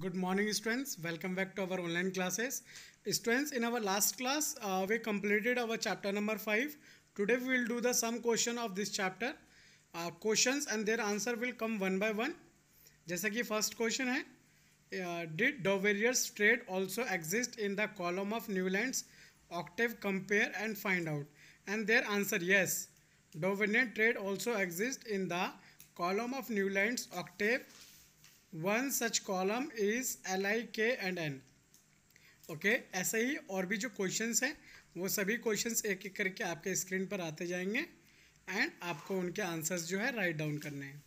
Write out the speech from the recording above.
Good morning students welcome back to our online classes students in our last class way completed our chapter number five today we will do the some question of this chapter question and there answer will come one by one जैसा कि first question है did डोवेरियर trade also exist in the column of Newland octave compare and find out and there answer yes डोवेरियर trade also exist in the column of Newland octave one such column is L I K and N okay ऐसे ही और भी जो questions हैं, वो सभी questions एक एक करके आपके स्क्रीन पर आते जाएँगे एंड आपको उनके आंसर्स जो है राइट डाउन करने हैं।